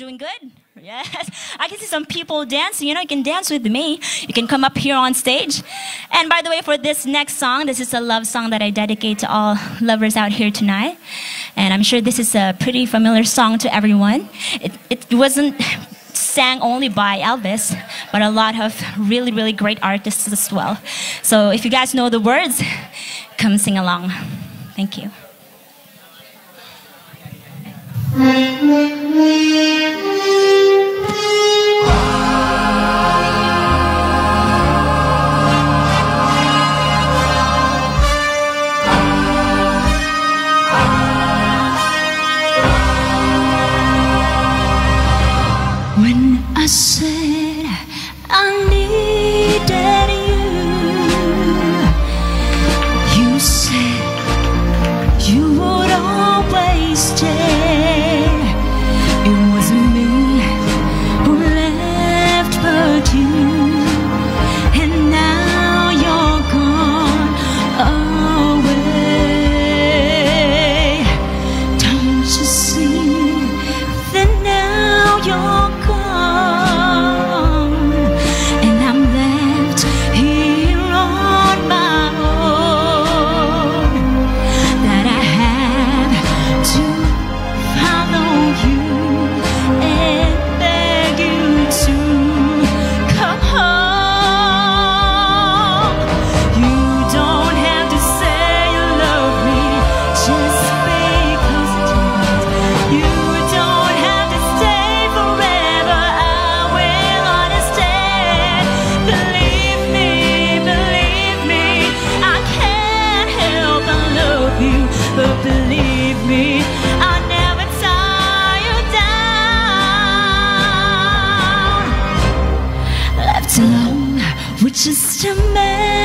Doing good? Yes. I can see some people dancing. You know, you can dance with me. You can come up here on stage. And by the way, for this next song, this is a love song that I dedicate to all lovers out here tonight. And I'm sure this is a pretty familiar song to everyone. It, it wasn't sang only by Elvis, but a lot of really, really great artists as well. So if you guys know the words, come sing along. Thank you. When just a man.